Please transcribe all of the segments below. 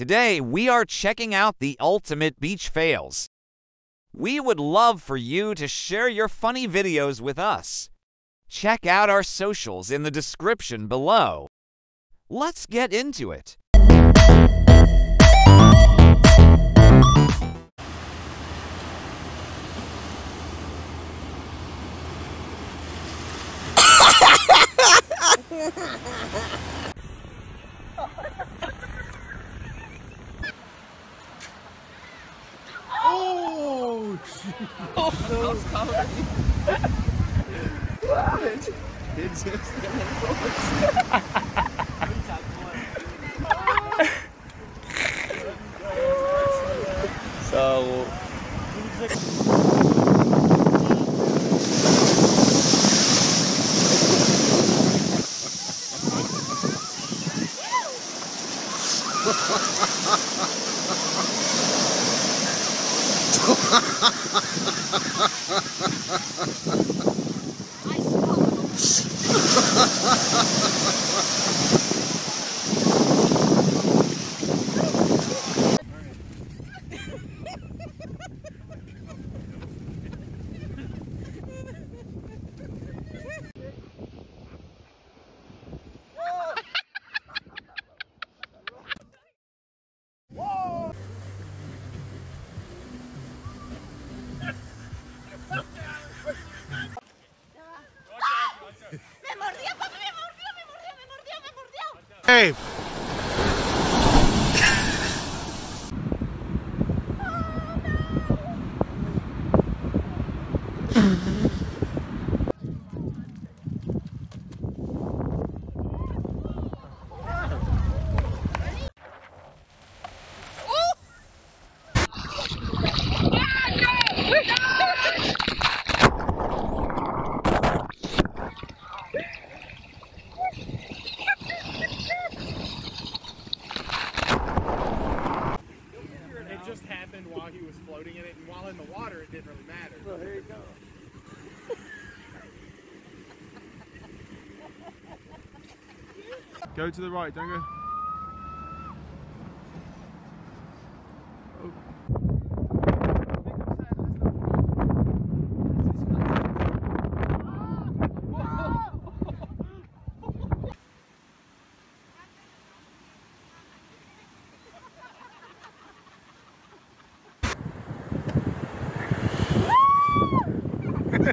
Today, we are checking out the ultimate beach fails. We would love for you to share your funny videos with us. Check out our socials in the description below. Let's get into it. Oh, It's just そう。アイスパワーの Hey. It just happened while he was floating in it, and while in the water, it didn't really matter. Well, here you go. Go to the right, don't go.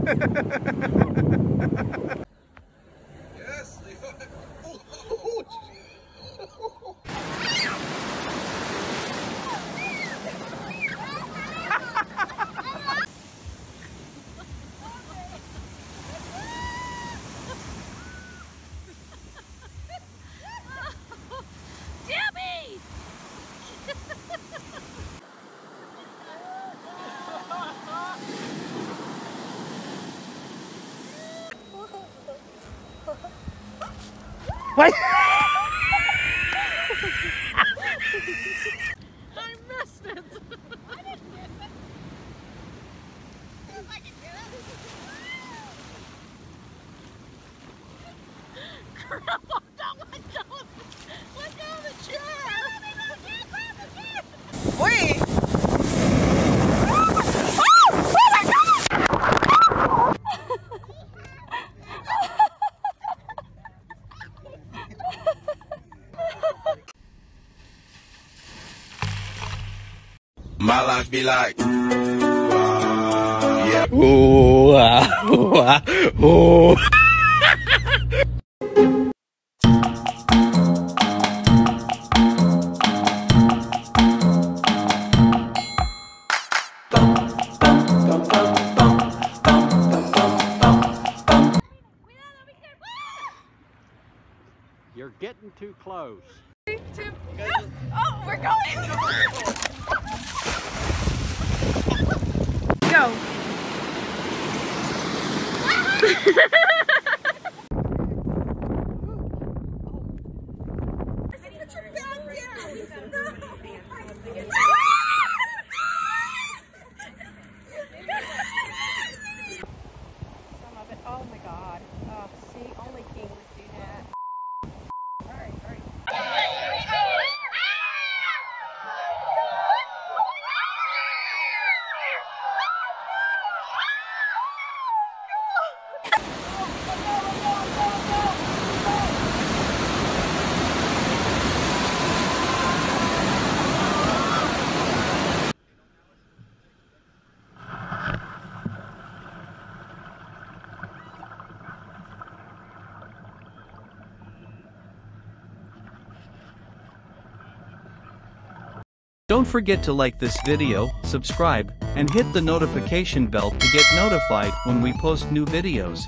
Jimmy! What? I missed it. I didn't miss it. If I can do it. Grandma, don't let go of the, let go of the chair. Wait. My life be like, yeah. Ooh, ah, ooh, ah, ooh. You're getting too close. Oh, we're going. Go. Don't forget to like this video, subscribe, and hit the notification bell to get notified when we post new videos.